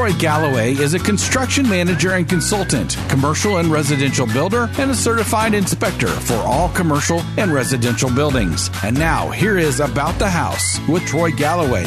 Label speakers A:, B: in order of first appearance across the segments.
A: Troy Galloway is a construction manager and consultant, commercial and residential builder, and a certified inspector for all commercial and residential buildings. And now, here is About the House with Troy Galloway.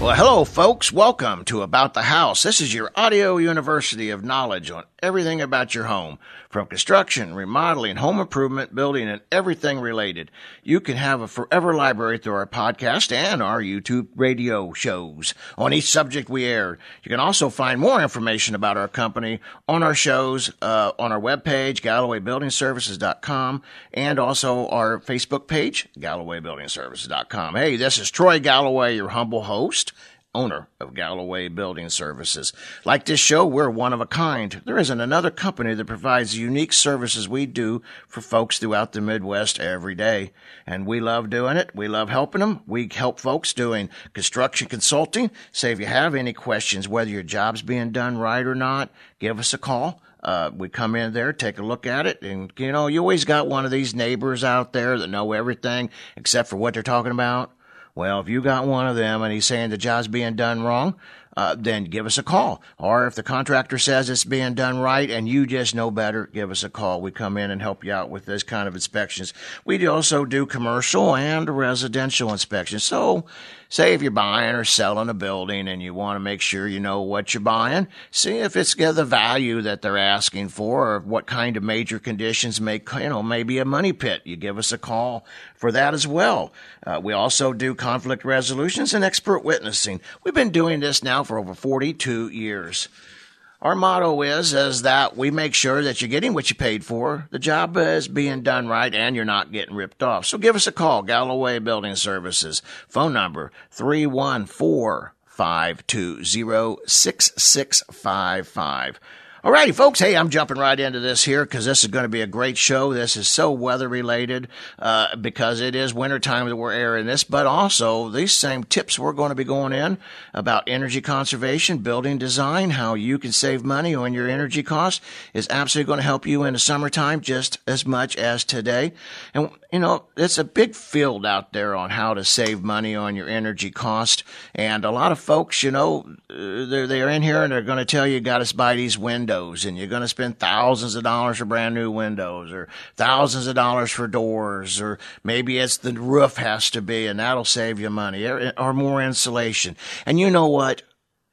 B: Well, hello, folks. Welcome to About the House. This is your audio university of knowledge on everything about your home, from construction, remodeling, home improvement, building, and everything related. You can have a forever library through our podcast and our YouTube radio shows on each subject we air. You can also find more information about our company on our shows uh, on our webpage, GallowayBuildingServices.com, and also our Facebook page, GallowayBuildingServices.com. Hey, this is Troy Galloway, your humble host owner of Galloway Building Services. Like this show, we're one of a kind. There isn't another company that provides the unique services we do for folks throughout the Midwest every day. And we love doing it. We love helping them. We help folks doing construction consulting. So if you have any questions, whether your job's being done right or not, give us a call. Uh, we come in there, take a look at it, and you know, you always got one of these neighbors out there that know everything except for what they're talking about. Well, if you got one of them and he's saying the job's being done wrong, uh, then give us a call. Or if the contractor says it's being done right and you just know better, give us a call. We come in and help you out with this kind of inspections. We also do commercial and residential inspections. So, say if you're buying or selling a building and you want to make sure you know what you're buying, see if it's got the value that they're asking for or what kind of major conditions make, you know, maybe a money pit. You give us a call for that as well. Uh, we also do conflict resolutions and expert witnessing. We've been doing this now for over 42 years. Our motto is, is that we make sure that you're getting what you paid for, the job is being done right, and you're not getting ripped off. So give us a call, Galloway Building Services. Phone number 314 520 6655. Alrighty, folks. Hey, I'm jumping right into this here because this is going to be a great show. This is so weather related uh, because it is wintertime that we're airing this, but also these same tips we're going to be going in about energy conservation, building design, how you can save money on your energy costs is absolutely going to help you in the summertime just as much as today. And you know, it's a big field out there on how to save money on your energy cost. And a lot of folks, you know, they're, they're in here and they're going to tell you you got to buy these windows and you're going to spend thousands of dollars for brand new windows or thousands of dollars for doors or maybe it's the roof has to be and that'll save you money or more insulation. And you know what?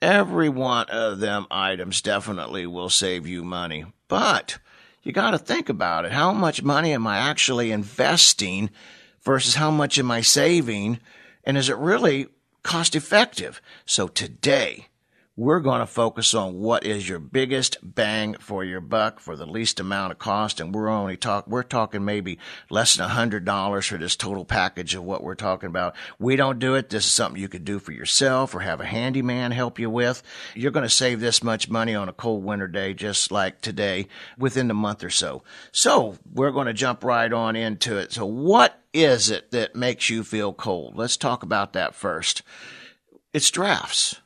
B: Every one of them items definitely will save you money. But you got to think about it. How much money am I actually investing versus how much am I saving? And is it really cost effective? So today, we're going to focus on what is your biggest bang for your buck for the least amount of cost. And we're only talk, we're talking maybe less than a hundred dollars for this total package of what we're talking about. We don't do it. This is something you could do for yourself or have a handyman help you with. You're going to save this much money on a cold winter day, just like today within the month or so. So we're going to jump right on into it. So what is it that makes you feel cold? Let's talk about that first. It's drafts.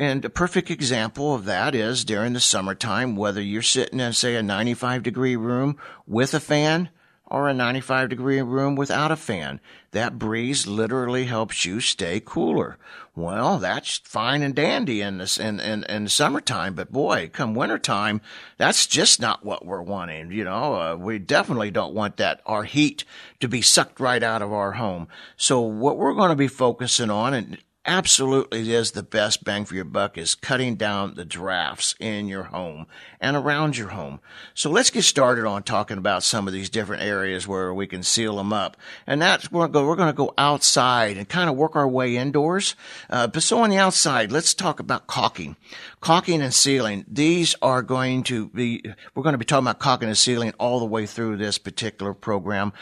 B: And a perfect example of that is during the summertime, whether you're sitting in, say, a 95 degree room with a fan or a 95 degree room without a fan. That breeze literally helps you stay cooler. Well, that's fine and dandy in this, in, in, in the summertime, but boy, come wintertime, that's just not what we're wanting. You know, uh, we definitely don't want that, our heat to be sucked right out of our home. So what we're going to be focusing on, and absolutely is the best bang for your buck is cutting down the drafts in your home and around your home. So let's get started on talking about some of these different areas where we can seal them up. And that's we're going to go, we're going to go outside and kind of work our way indoors. Uh, but so on the outside, let's talk about caulking. Caulking and sealing. These are going to be, we're going to be talking about caulking and sealing all the way through this particular program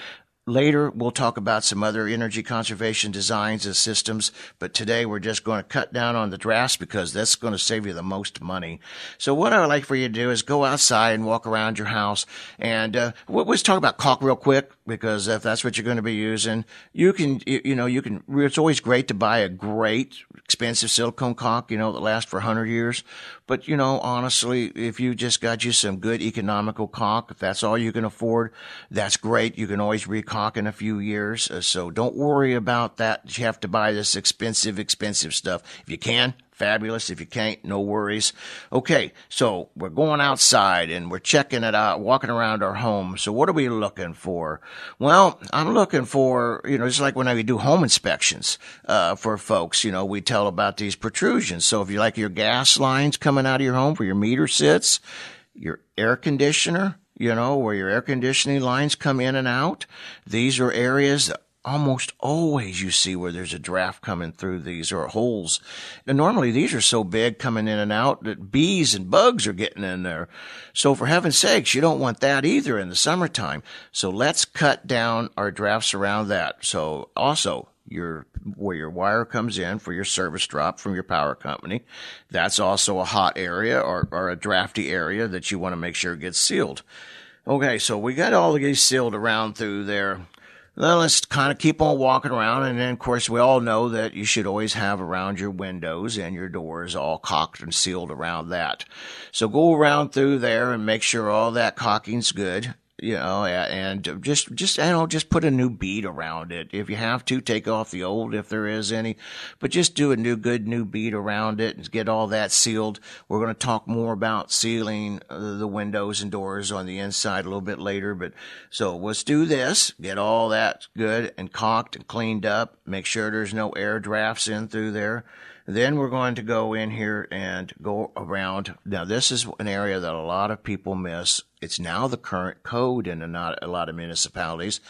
B: Later, we'll talk about some other energy conservation designs and systems, but today we're just going to cut down on the drafts because that's going to save you the most money. So what I would like for you to do is go outside and walk around your house and, uh, let's talk about caulk real quick because if that's what you're going to be using, you can, you, know, you can, it's always great to buy a great expensive silicone caulk, you know, that lasts for 100 years. But, you know, honestly, if you just got you some good economical caulk, if that's all you can afford, that's great. You can always recaulk in a few years. Uh, so don't worry about that. You have to buy this expensive, expensive stuff. If you can, Fabulous. If you can't, no worries. Okay, so we're going outside and we're checking it out, walking around our home. So what are we looking for? Well, I'm looking for, you know, just like when I do home inspections, uh, for folks, you know, we tell about these protrusions. So if you like your gas lines coming out of your home where your meter sits, your air conditioner, you know, where your air conditioning lines come in and out, these are areas that almost always you see where there's a draft coming through these or holes. And normally these are so big coming in and out that bees and bugs are getting in there. So for heaven's sakes, you don't want that either in the summertime. So let's cut down our drafts around that. So also your where your wire comes in for your service drop from your power company. That's also a hot area or, or a drafty area that you want to make sure gets sealed. Okay, so we got all of these sealed around through there. Then let's kind of keep on walking around. And then, of course, we all know that you should always have around your windows and your doors all caulked and sealed around that. So go around through there and make sure all that caulking's good you know, and just, just, you know, just put a new bead around it. If you have to, take off the old if there is any, but just do a new, good new bead around it and get all that sealed. We're going to talk more about sealing uh, the windows and doors on the inside a little bit later, but so let's do this, get all that good and caulked and cleaned up. Make sure there's no air drafts in through there. Then we're going to go in here and go around. Now, this is an area that a lot of people miss. It's now the current code in a, not, a lot of municipalities.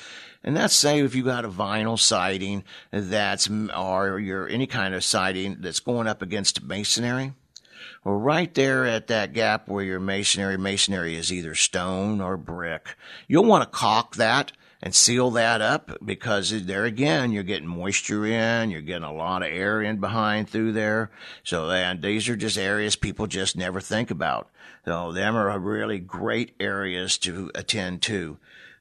B: And that's say if you got a vinyl siding that's, or your, any kind of siding that's going up against masonry. Well, right there at that gap where your masonry, masonry is either stone or brick. You'll want to caulk that and seal that up because there again, you're getting moisture in, you're getting a lot of air in behind through there. So, and these are just areas people just never think about. So, them are really great areas to attend to.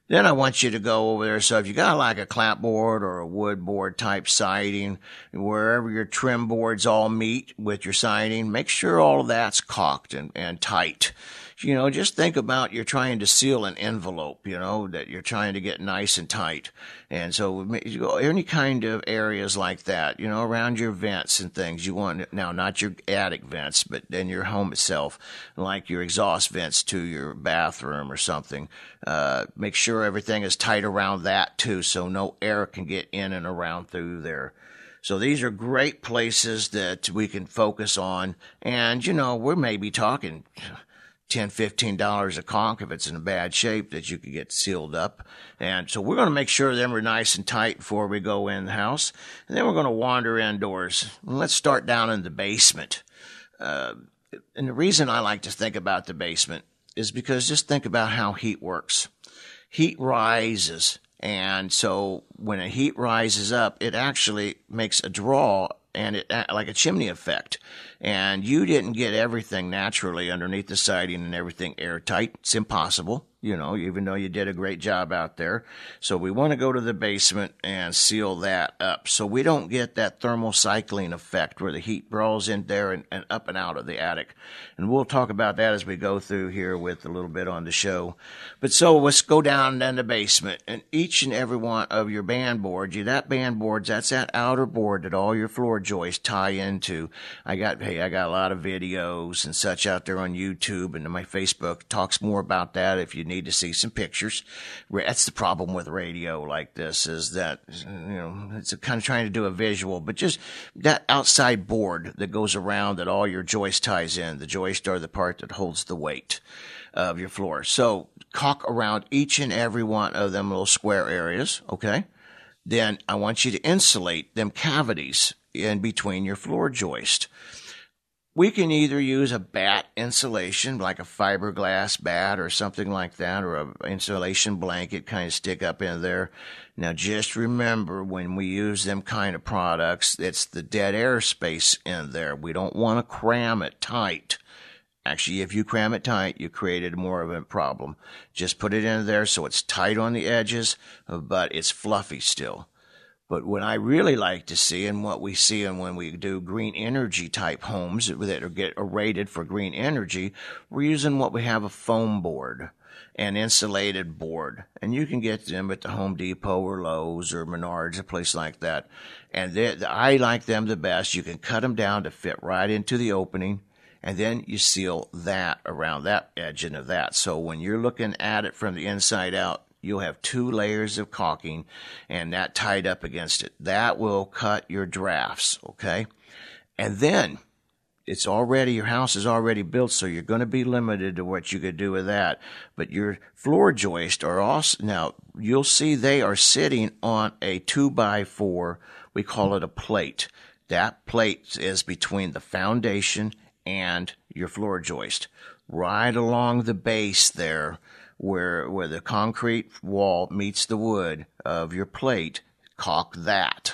B: Then I want you to go over there. So if you got like a clapboard or a wood board type siding, wherever your trim boards all meet with your siding, make sure all of that's caulked and, and tight you know, just think about you're trying to seal an envelope, you know, that you're trying to get nice and tight. And so any kind of areas like that, you know, around your vents and things, you want now not your attic vents, but then your home itself, like your exhaust vents to your bathroom or something. Uh, make sure everything is tight around that too, so no air can get in and around through there. So these are great places that we can focus on. And, you know, we're maybe talking 10 $15 a caulk if it's in a bad shape that you could get sealed up. And so we're going to make sure them are nice and tight before we go in the house. And then we're going to wander indoors. let's start down in the basement. Uh, and the reason I like to think about the basement is because just think about how heat works. Heat rises. And so when a heat rises up, it actually makes a draw and it like a chimney effect and you didn't get everything naturally underneath the siding and everything airtight. It's impossible you know, even though you did a great job out there. So we want to go to the basement and seal that up so we don't get that thermal cycling effect where the heat draws in there and, and, up and out of the attic. And we'll talk about that as we go through here with a little bit on the show. But so let's go down in the basement and each and every one of your band boards, you that band boards, that's that outer board that all your floor joists tie into. I got, hey, I got a lot of videos and such out there on YouTube and my Facebook talks more about that if you need to see some pictures. That's the problem with radio like this is that, you know, it's kind of trying to do a visual, but just that outside board that goes around that all your joist ties in. The joist are the part that holds the weight of your floor. So caulk around each and every one of them little square areas. Okay. Then I want you to insulate them cavities in between your floor joist we can either use a batt insulation, like a fiberglass batt or something like that, or a insulation blanket kind of stick up in there. Now, just remember when we use them kind of products, it's the dead air space in there. We don't want to cram it tight. Actually, if you cram it tight, you created more of a problem. Just put it in there so it's tight on the edges, but it's fluffy still. But what I really like to see, and what we see, and when we do green energy type homes that are get rated for green energy, we're using what we have a foam board, an insulated board, and you can get them at the Home Depot or Lowe's or Menards, a place like that. And they, I like them the best. You can cut them down to fit right into the opening and then you seal that around that edge of that. So when you're looking at it from the inside out, you'll have two layers of caulking and that tied up against it. That will cut your drafts, okay? And then it's already your house is already built, so you're going to be limited to what you could do with that. But your floor joists are also now you'll see they are sitting on a two by four. We call it a plate. That plate is between the foundation and your floor joist, right along the base there where where the concrete wall meets the wood of your plate, caulk that.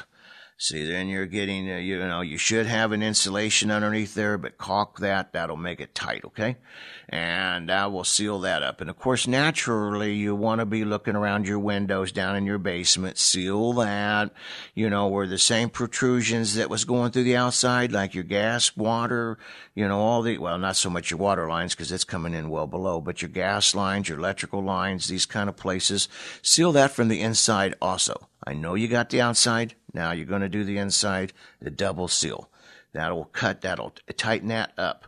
B: See, then you're getting, uh, you know, you should have an insulation underneath there, but caulk that. That'll make it tight, okay? And that will seal that up. And of course, naturally, you want to be looking around your windows down in your basement. Seal that, you know, where the same protrusions that was going through the outside, like your gas, water, you know, all the, well, not so much your water lines because it's coming in well below, but your gas lines, your electrical lines, these kind of places. Seal that from the inside also. I know you got the outside. Now you're going to do the inside, the double seal. That'll cut, that'll tighten that up.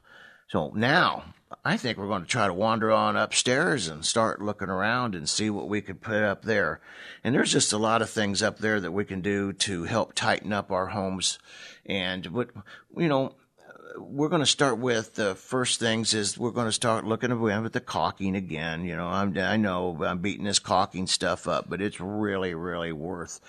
B: So now I think we're going to try to wander on upstairs and start looking around and see what we can put up there. And there's just a lot of things up there that we can do to help tighten up our homes. And what, you know, we're going to start with the first things is we're going to start looking at the caulking again. You know, I'm, I know I'm beating this caulking stuff up, but it's really, really worth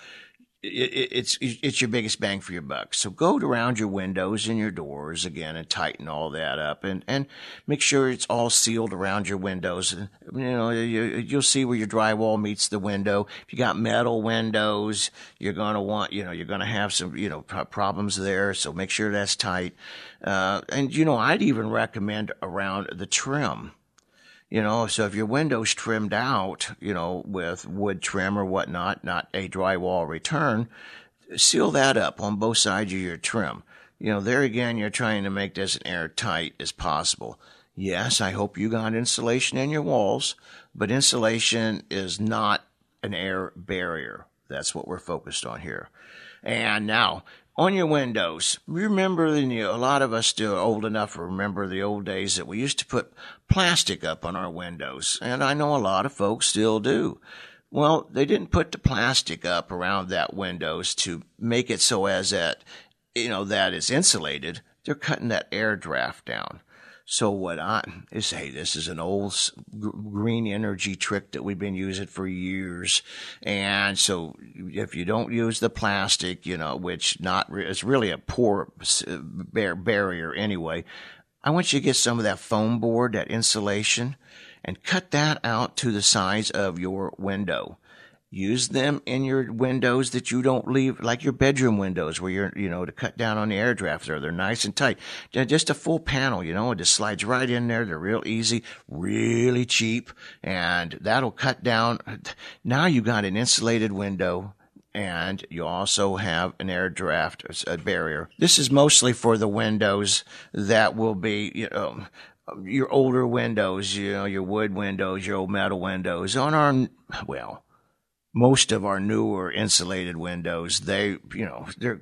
B: it, it's it's your biggest bang for your buck. So go around your windows and your doors again and tighten all that up and and make sure it's all sealed around your windows. And, you know you, you'll see where your drywall meets the window. If you got metal windows, you're gonna want you know you're gonna have some you know problems there. So make sure that's tight. Uh, and you know I'd even recommend around the trim you know, so if your window's trimmed out, you know, with wood trim or whatnot, not a drywall return, seal that up on both sides of your trim. You know, there again, you're trying to make this airtight as possible. Yes, I hope you got insulation in your walls, but insulation is not an air barrier. That's what we're focused on here. And now, on your windows. Remember, you know, a lot of us still old enough to remember the old days that we used to put plastic up on our windows, and I know a lot of folks still do. Well, they didn't put the plastic up around that windows to make it so as that, you know, that is insulated. They're cutting that air draft down. So what I is, hey, this is an old green energy trick that we've been using for years. And so if you don't use the plastic, you know, which not, it's really a poor barrier anyway. I want you to get some of that foam board, that insulation, and cut that out to the size of your window. Use them in your windows that you don't leave, like your bedroom windows where you're, you know, to cut down on the air draft there. They're nice and tight. Just a full panel, you know, it just slides right in there. They're real easy, really cheap, and that'll cut down. Now you got an insulated window and you also have an air draft a barrier. This is mostly for the windows that will be, you know, um, your older windows, you know, your wood windows, your old metal windows. On our, well, most of our newer insulated windows, they, you know, they're,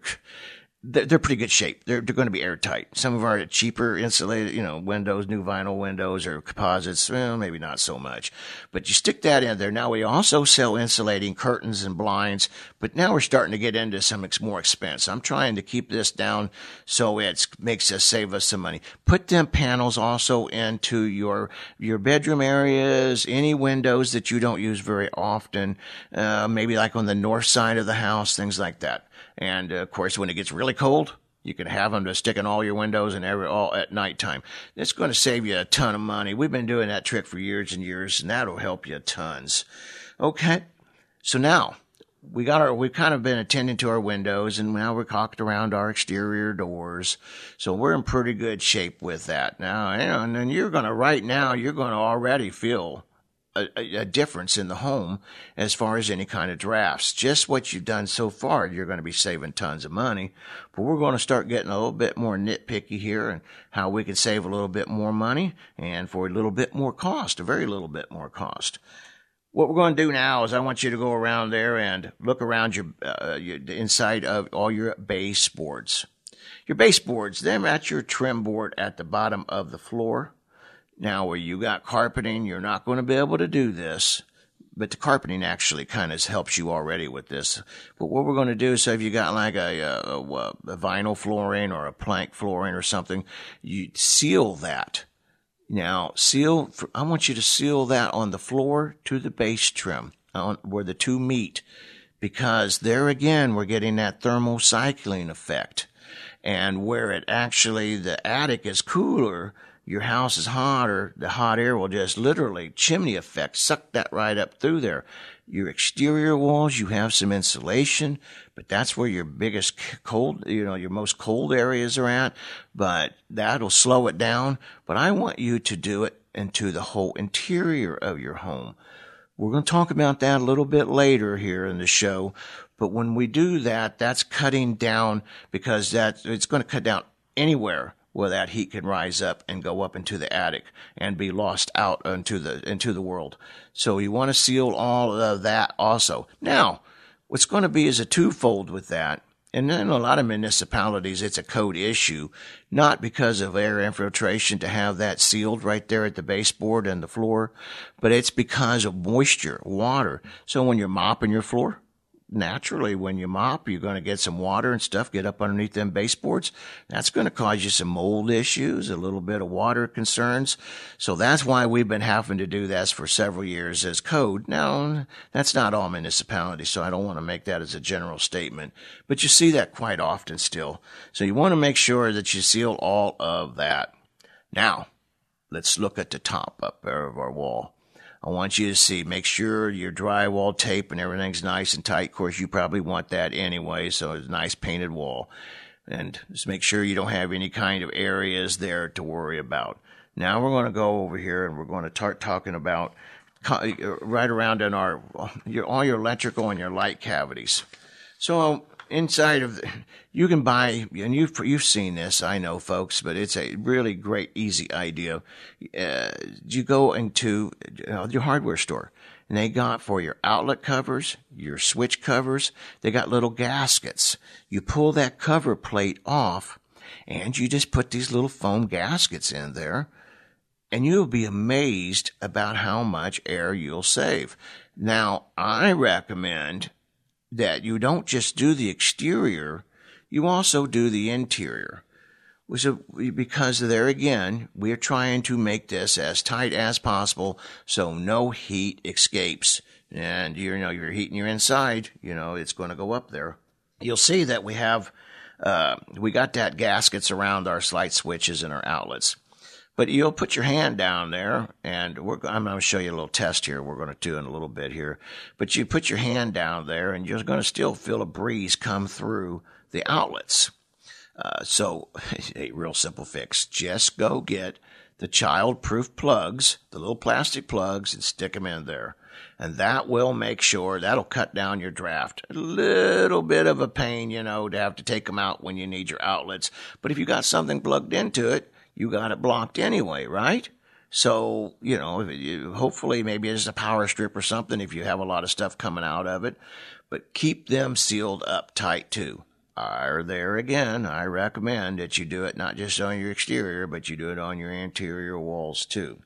B: they're, they're pretty good shape. They're, they're going to be airtight. Some of our cheaper insulated, you know, windows, new vinyl windows or composites, well, maybe not so much. But you stick that in there. Now we also sell insulating curtains and blinds, but now we're starting to get into some more expense. I'm trying to keep this down so it makes us save us some money. Put them panels also into your your bedroom areas, any windows that you don't use very often, uh, maybe like on the north side of the house, things like that. And uh, of course, when it gets really cold, You can have them to stick in all your windows and every all at nighttime. It's going to save you a ton of money. We've been doing that trick for years and years, and that'll help you tons. Okay, so now we got our we've kind of been attending to our windows, and now we're caulked around our exterior doors, so we're in pretty good shape with that now. And then you're going to right now you're going to already feel a, a, difference in the home as far as any kind of drafts. Just what you've done so far, you're going to be saving tons of money. But we're going to start getting a little bit more nitpicky here and how we can save a little bit more money and for a little bit more cost, a very little bit more cost. What we're going to do now is I want you to go around there and look around your, uh, your inside of all your baseboards. Your baseboards, them at your trim board at the bottom of the floor now, where you got carpeting, you're not going to be able to do this, but the carpeting actually kind of helps you already with this. But what we're going to do, so if you got like a, a, a, a vinyl flooring or a plank flooring or something, you seal that. Now, seal, I want you to seal that on the floor to the base trim, on, where the two meet, because there again, we're getting that thermal cycling effect. And where it actually, the attic is cooler, your house is hotter, the hot air will just literally chimney effect suck that right up through there. Your exterior walls, you have some insulation, but that's where your biggest cold, you know, your most cold areas are at, but that'll slow it down. But I want you to do it into the whole interior of your home. We're going to talk about that a little bit later here in the show. But when we do that, that's cutting down because that it's going to cut down anywhere where that heat can rise up and go up into the attic and be lost out into the into the world. So you want to seal all of that also. Now, what's going to be is a twofold with that. And in a lot of municipalities, it's a code issue, not because of air infiltration to have that sealed right there at the baseboard and the floor, but it's because of moisture, water. So when you're mopping your floor, naturally when you mop, you're going to get some water and stuff get up underneath them baseboards. That's going to cause you some mold issues, a little bit of water concerns. So that's why we've been having to do this for several years as code. Now, that's not all municipalities, so I don't want to make that as a general statement, but you see that quite often still. So you want to make sure that you seal all of that. Now, let's look at the top up there of our wall. I want you to see, make sure your drywall tape and everything's nice and tight. Of course, you probably want that anyway, so it's a nice painted wall. And just make sure you don't have any kind of areas there to worry about. Now we're going to go over here and we're going to start talking about right around in our your all your electrical and your light cavities. So inside of the, you can buy and you've you've seen this I know folks but it's a really great easy idea. Uh, you go into uh, your hardware store and they got for your outlet covers your switch covers they got little gaskets. You pull that cover plate off and you just put these little foam gaskets in there and you'll be amazed about how much air you'll save. Now I recommend that you don't just do the exterior, you also do the interior. So, because there again, we're trying to make this as tight as possible so no heat escapes. And you know, you're heating your inside, you know, it's going to go up there. You'll see that we have, uh, we got that gaskets around our light switches and our outlets. But you'll put your hand down there, and I'm going to show you a little test here. We're going to do in a little bit here. But you put your hand down there, and you're going to still feel a breeze come through the outlets. Uh, so, a real simple fix. Just go get the child-proof plugs, the little plastic plugs, and stick them in there. And that will make sure that'll cut down your draft. A little bit of a pain, you know, to have to take them out when you need your outlets. But if you got something plugged into it, you got it blocked anyway, right? So, you know, you, hopefully maybe it's a power strip or something if you have a lot of stuff coming out of it, but keep them sealed up tight too. Or there again, I recommend that you do it not just on your exterior, but you do it on your interior walls too.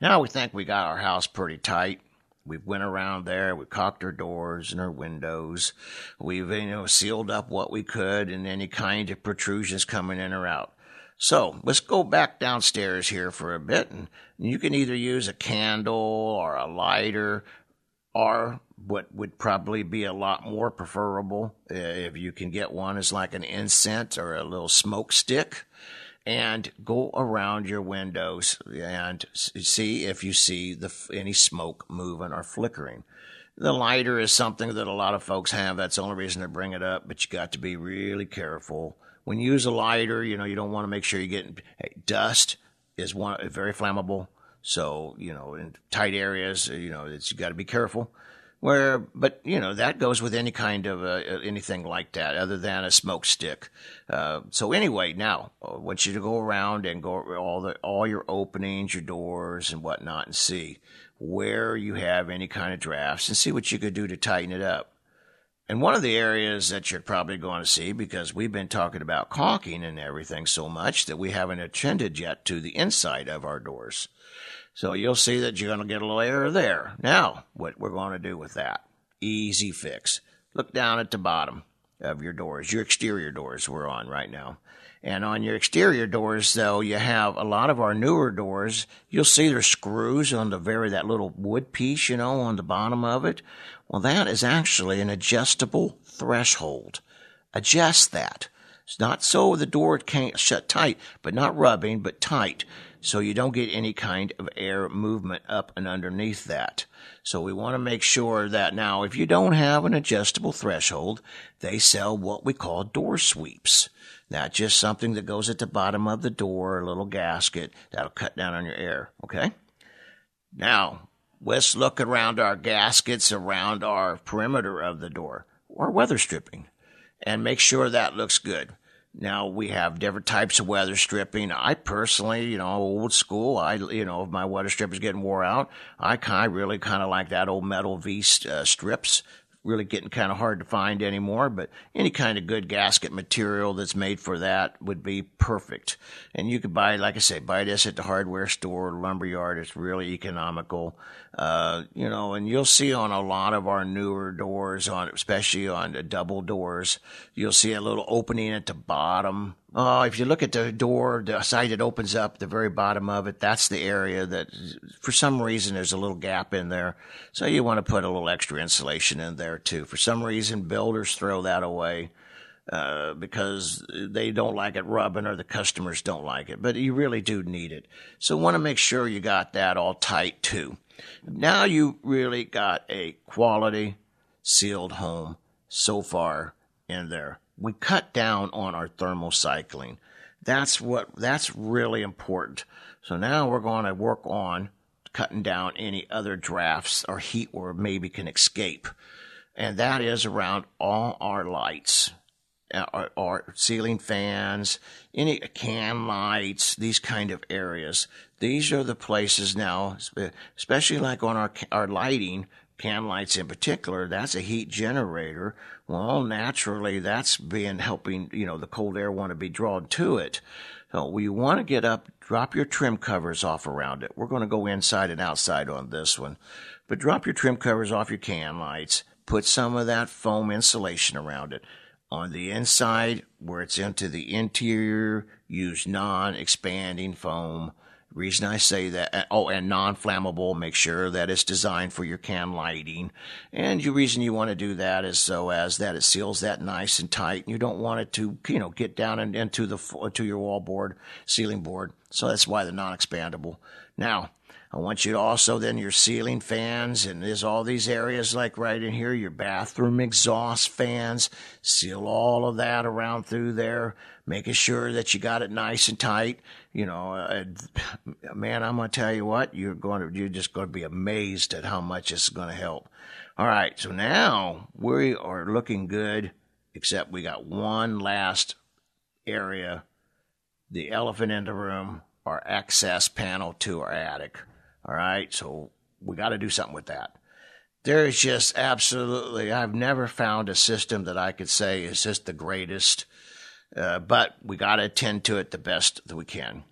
B: Now we think we got our house pretty tight. We've went around there. We caulked our doors and our windows. We've you know sealed up what we could and any kind of protrusions coming in or out. So let's go back downstairs here for a bit, and you can either use a candle or a lighter or what would probably be a lot more preferable if you can get one is like an incense or a little smoke stick and go around your windows and see if you see the, any smoke moving or flickering. The lighter is something that a lot of folks have. That's the only reason to bring it up, but you got to be really careful. When you use a lighter, you know, you don't want to make sure you get hey, dust is one very flammable. So, you know, in tight areas, you know, it's, you got to be careful. Where, but you know that goes with any kind of uh, anything like that, other than a smoke stick. Uh, so anyway, now I want you to go around and go all the all your openings, your doors, and whatnot, and see where you have any kind of drafts, and see what you could do to tighten it up. And one of the areas that you're probably going to see, because we've been talking about caulking and everything so much that we haven't attended yet to the inside of our doors. So you'll see that you're going to get a layer there. Now, what we're going to do with that, easy fix. Look down at the bottom of your doors, your exterior doors we're on right now. And on your exterior doors, though, you have a lot of our newer doors. You'll see there's screws on the very, that little wood piece, you know, on the bottom of it. Well, that is actually an adjustable threshold. Adjust that. It's not so the door can't shut tight, but not rubbing, but tight so you don't get any kind of air movement up and underneath that. So we want to make sure that now, if you don't have an adjustable threshold, they sell what we call door sweeps. Not just something that goes at the bottom of the door, a little gasket that'll cut down on your air. Okay? Now, let's look around our gaskets around our perimeter of the door or weather stripping and make sure that looks good. Now we have different types of weather stripping. I personally, you know, old school. I, you know, if my weather strip is getting wore out, I kind of really kind of like that old metal V uh, strips really getting kind of hard to find anymore, but any kind of good gasket material that's made for that would be perfect. And you could buy, like I say, buy this at the hardware store, lumber yard. It's really economical. Uh, you know, and you'll see on a lot of our newer doors on, especially on the double doors, you'll see a little opening at the bottom uh, if you look at the door, the side that opens up, the very bottom of it, that's the area that, for some reason, there's a little gap in there. So you want to put a little extra insulation in there too. For some reason, builders throw that away uh, because they don't like it rubbing or the customers don't like it. But you really do need it. So want to make sure you got that all tight too. Now you really got a quality sealed home so far in there we cut down on our thermal cycling. That's what that's really important. So now we're going to work on cutting down any other drafts or heat or maybe can escape. And that is around all our lights, uh, our, our ceiling fans, any can lights, these kind of areas. These are the places now, especially like on our, our lighting, can lights in particular, that's a heat generator. Well, naturally, that's been helping, you know, the cold air want to be drawn to it. So we want to get up, drop your trim covers off around it. We're going to go inside and outside on this one, but drop your trim covers off your can lights. Put some of that foam insulation around it. On the inside, where it's into the interior, use non-expanding foam. Reason I say that, oh, and non-flammable, make sure that it's designed for your can lighting. And the reason you want to do that is so as that it seals that nice and tight. and You don't want it to, you know, get down and into the, to your wall board, ceiling board. So that's why the non-expandable. Now, I want you to also then your ceiling fans and there's all these areas like right in here, your bathroom exhaust fans, seal all of that around through there, making sure that you got it nice and tight. You know, uh, man, I'm going to tell you what, you're going to, you're just going to be amazed at how much it's going to help. All right. So now we are looking good, except we got one last area, the elephant in the room, our access panel to our attic. All right. So we got to do something with that. There is just absolutely, I've never found a system that I could say is just the greatest, uh, but we got to attend to it the best that we can.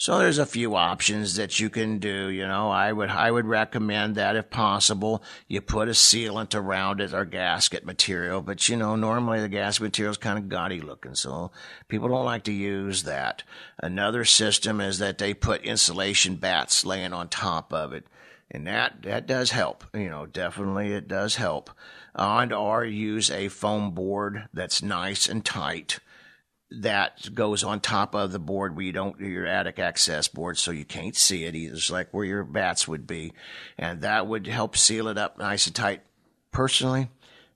B: So there's a few options that you can do. You know, I would I would recommend that if possible, you put a sealant around it or gasket material. But you know, normally the gasket material is kind of gaudy looking, so people don't like to use that. Another system is that they put insulation batts laying on top of it. and that that does help. You know, definitely it does help. and or use a foam board that's nice and tight that goes on top of the board where you don't your attic access board so you can't see it either it's like where your batts would be. And that would help seal it up nice and tight. Personally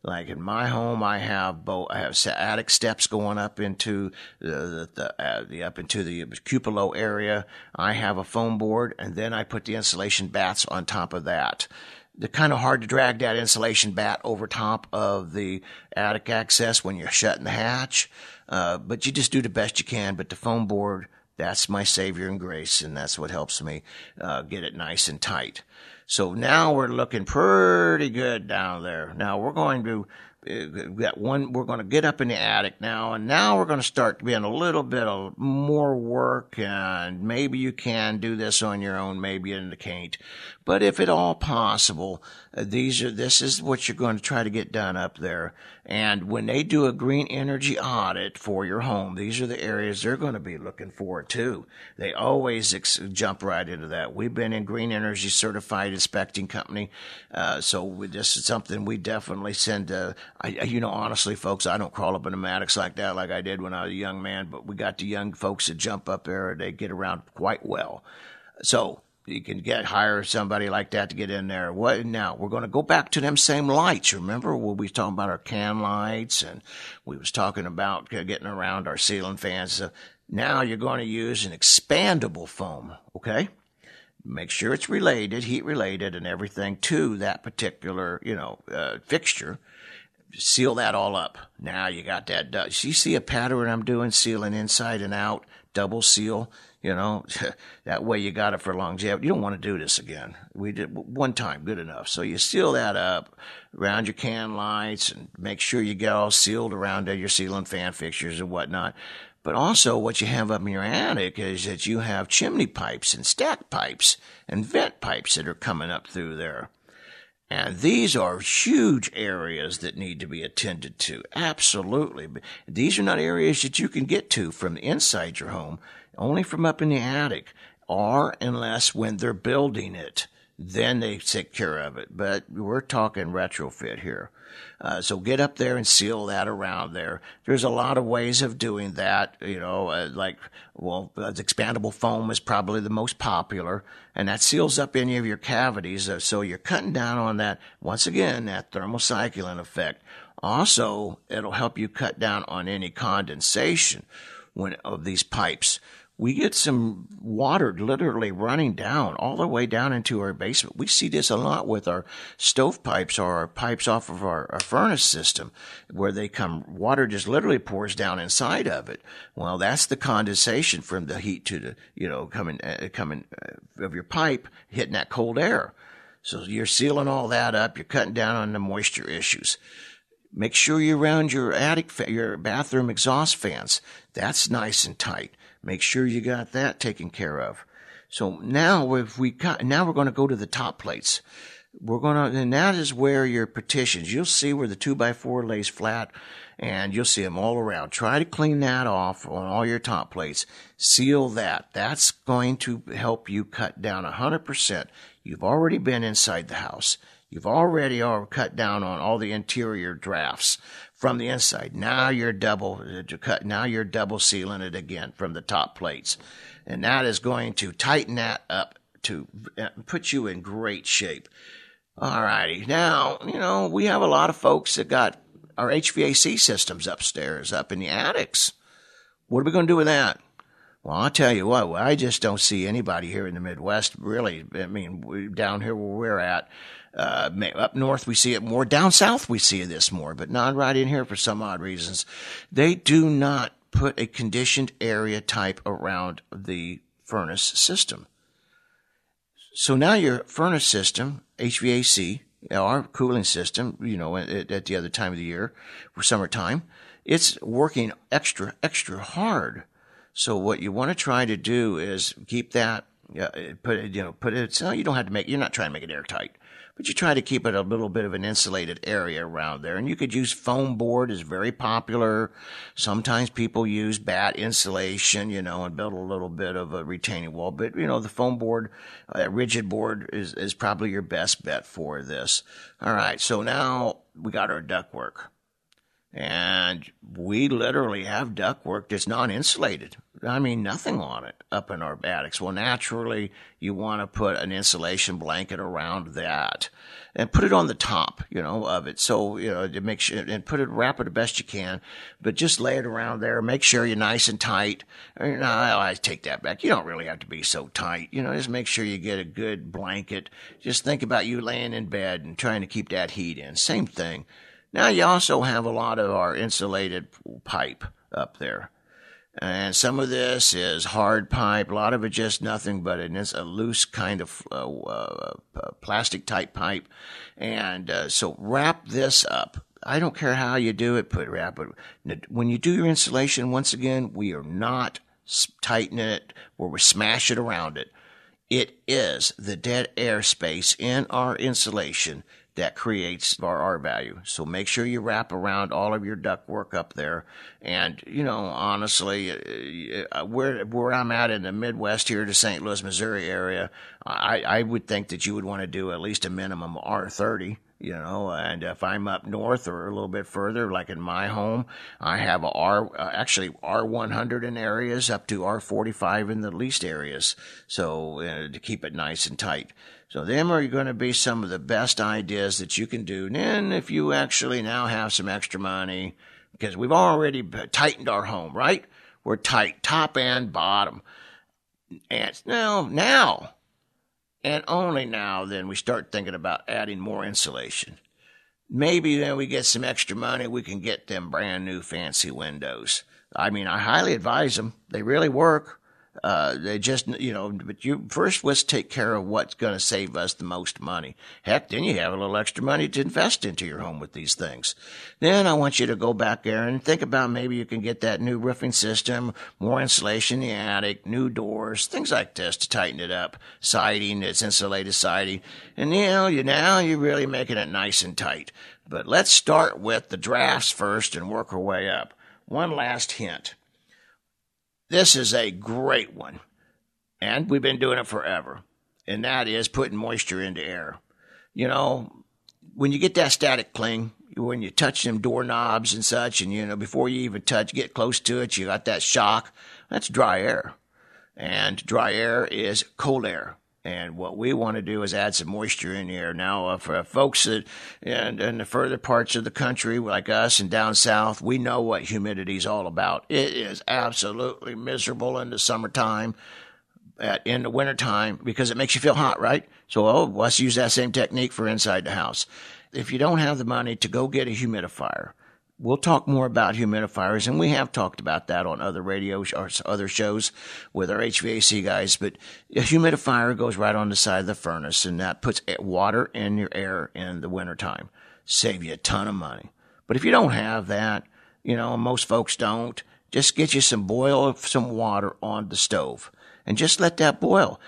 B: like in my home i have both i have attic steps going up into the the, the, uh, the up into the cupola area. I have a foam board and then i put the insulation batts on top of that. They're kind of hard to drag that insulation batt over top of the attic access when you're shutting the hatch. Uh, but you just do the best you can. But the foam board, that's my savior and grace, and that's what helps me uh, get it nice and tight. So now we're looking pretty good down there. Now we're going to got one we're going to get up in the attic now and now we're going to start doing a little bit of more work and maybe you can do this on your own maybe you can't but if at all possible uh, these are this is what you're going to try to get done up there and when they do a green energy audit for your home these are the areas they're going to be looking for too they always ex- jump right into that we've been in green energy certified inspecting company uh, so we, this is something we definitely send uh, I, you know, honestly, folks, I don't crawl up in the mattocks like that, like I did when I was a young man. But we got the young folks that jump up there; they get around quite well. So you can get hire somebody like that to get in there. What now? We're going to go back to them same lights. Remember, we'll be talking about our can lights, and we was talking about getting around our ceiling fans. So now you're going to use an expandable foam. Okay make sure it's related, heat related, and everything to that particular, you know, uh, fixture seal that all up. Now you got that done. You see a pattern I'm doing, sealing inside and out, double seal. You know, that way you got it for longevity. You don't want to do this again. We did one time, good enough. So you seal that up around your can lights and make sure you get all sealed around your ceiling fan fixtures and whatnot. But also, what you have up in your attic is that you have chimney pipes and stack pipes and vent pipes that are coming up through there. And these are huge areas that need to be attended to. Absolutely. These are not areas that you can get to from inside your home, only from up in the attic, or unless when they're building it, then they take care of it. But we're talking retrofit here. Uh, so get up there and seal that around there. There's a lot of ways of doing that. You know, uh, like well, uh, expandable foam is probably the most popular, and that seals up any of your cavities. Uh, so you're cutting down on that once again that thermal cycling effect. Also, it'll help you cut down on any condensation when of these pipes we get some water literally running down all the way down into our basement. We see this a lot with our stovepipes or our pipes off of our, our, furnace system where they come, water just literally pours down inside of it. Well, that's the condensation from the heat to the, you know, coming, uh, coming uh, of your pipe hitting that cold air. So you're sealing all that up. You're cutting down on the moisture issues. Make sure you round your attic, your bathroom exhaust fans. That's nice and tight. Make sure you got that taken care of. So now if we got, now we're going to go to the top plates. We're going to, and that is where your partitions, you'll see where the two by four lays flat and you'll see them all around. Try to clean that off on all your top plates. Seal that. That's going to help you cut down a 100%. You've already been inside the house. You've already cut down on all the interior drafts from the inside. Now you're double cut. Now you're double sealing it again from the top plates, and that is going to tighten that up to uh, put you in great shape. All righty. Now you know we have a lot of folks that got our HVAC systems upstairs, up in the attics. What are we going to do with that? Well, I'll tell you what, I just don't see anybody here in the Midwest really. I mean, down here where we're at, uh, up north, we see it more. Down south, we see this more, but not right in here for some odd reasons. They do not put a conditioned area type around the furnace system. So now your furnace system, HVAC, our cooling system, you know, at, at the other time of the year, for summertime, it's working extra, extra hard. So what you want to try to do is keep that, uh, put it, you know, put it, so you don't have to make, you're not trying to make it airtight but you try to keep it a little bit of an insulated area around there. And you could use foam board is very popular. Sometimes people use batt insulation, you know, and build a little bit of a retaining wall. But, you know, the foam board, uh, rigid board is, is probably your best bet for this. All right. So now we got our ductwork. And we literally have ductwork that's non insulated. I mean, nothing on it up in our attics. Well, naturally, you want to put an insulation blanket around that and put it on the top, you know, of it. So, you know, to make sure and put it, wrap it the best you can, but just lay it around there. Make sure you're nice and tight. No, I take that back. You don't really have to be so tight. You know, just make sure you get a good blanket. Just think about you laying in bed and trying to keep that heat in. Same thing. Now you also have a lot of our insulated pipe up there. And some of this is hard pipe. A lot of it just nothing but it is a loose kind of uh, uh, uh, plastic type pipe. And uh, so wrap this up. I don't care how you do it, put wrap it. When you do your insulation, once again, we are not tightening it or we smash it around it. It is the dead air space in our insulation that creates our R value. So make sure you wrap around all of your duct work up there. And, you know, honestly, uh, uh, where, where I'm at in the Midwest here to St. Louis, Missouri area, I, I would think that you would want to do at least a minimum R30 you know and if i'm up north or a little bit further like in my home i have a r uh, actually r100 in areas up to r45 in the least areas so uh, to keep it nice and tight so them are going to be some of the best ideas that you can do. And then if you actually now have some extra money, because we've already tightened our home, right? We're tight, top and bottom. And now, now, and only now, then we start thinking about adding more insulation. Maybe then we get some extra money, we can get them brand new fancy windows. I mean, I highly advise them. They really work. Uh, they just, you know, but you first let's take care of what's going to save us the most money. Heck, then you have a little extra money to invest into your home with these things. Then I want you to go back there and think about maybe you can get that new roofing system, more insulation in the attic, new doors, things like this to tighten it up. Siding, it's insulated siding. And you know, you now you're really making it nice and tight. But let's start with the drafts first and work our way up. One last hint. This is a great one, and we've been doing it forever, and that is putting moisture into air. You know, when you get that static cling, when you touch them doorknobs and such, and you know, before you even touch, get close to it, you got that shock. That's dry air. And dry air is cold air. And what we want to do is add some moisture in here. Now, uh, for folks that in, in the further parts of the country, like us and down south, we know what humidity is all about. It is absolutely miserable in the summertime, at, in the wintertime, because it makes you feel hot, right? So, oh, let's use that same technique for inside the house. If you don't have the money to go get a humidifier, we'll talk more about humidifiers, and we have talked about that on other radio sh- or other shows with our HVAC guys. But a humidifier goes right on the side of the furnace, and that puts water in your air in the wintertime. Save you a ton of money. But if you don't have that, you know, most folks don't, just get you some boil some water on the stove and just let that boil.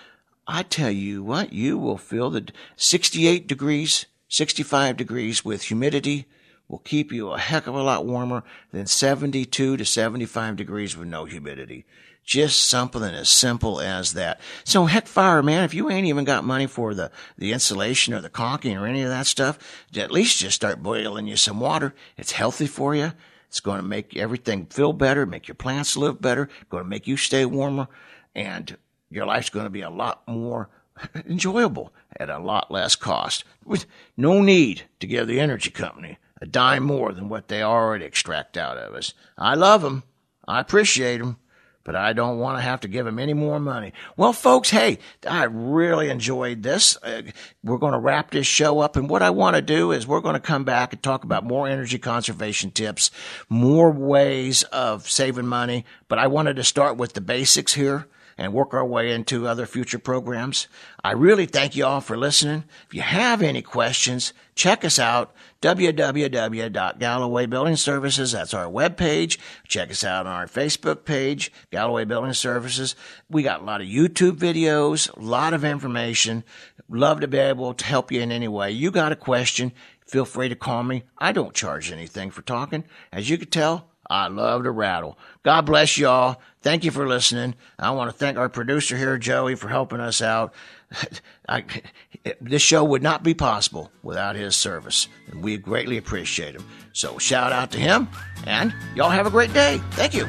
B: I tell you what, you will feel the 68 degrees, 65 degrees with humidity will keep you a heck of a lot warmer than 72 to 75 degrees with no humidity. Just something as simple as that. So heck fire, man, if you ain't even got money for the, the insulation or the caulking or any of that stuff, at least just start boiling you some water. It's healthy for you. It's going to make everything feel better, make your plants live better, going to make you stay warmer, and your life's going to be a lot more enjoyable at a lot less cost. With no need to give the energy company a dime more than what they already extract out of us. I love them. I appreciate them, but I don't want to have to give them any more money. Well, folks, hey, I really enjoyed this. Uh, we're going to wrap this show up, and what I want to do is we're going to come back and talk about more energy conservation tips, more ways of saving money, but I wanted to start with the basics here and work our way into other future programs. I really thank you all for listening. If you have any questions, check us out www.galloway Building Services. That's our webpage. Check us out on our Facebook page, Galloway Building Services. We got a lot of YouTube videos, a lot of information. Love to be able to help you in any way. You got a question, feel free to call me. I don't charge anything for talking. As you can tell, I love to rattle. God bless y'all. Thank you for listening. I want to thank our producer here, Joey, for helping us out. I, this show would not be possible without his service, and we greatly appreciate him. So, shout out to him, and y'all have a great day. Thank you.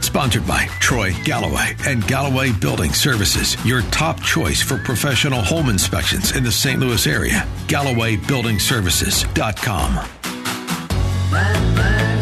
C: Sponsored by Troy Galloway and Galloway Building Services, your top choice for professional home inspections in the St. Louis area. GallowayBuildingServices.com.